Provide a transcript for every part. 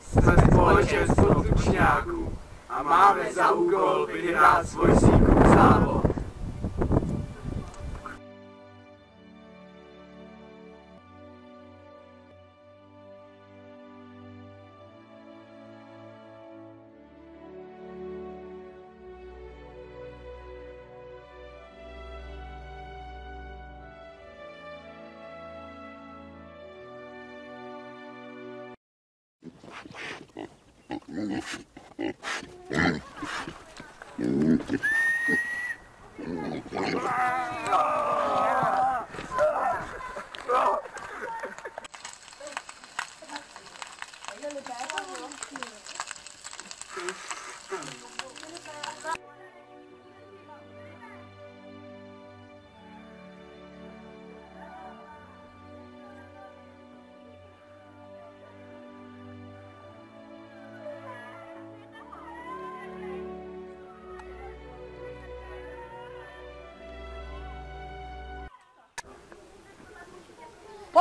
Jsme společenstvo tučňáků a máme za úkol vyhrát svůj síkův závod. Oh,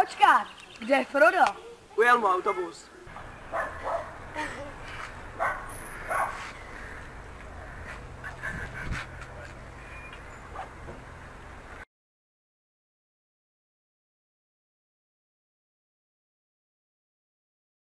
Počkat, kde je Frodo? Ujel mu autobus.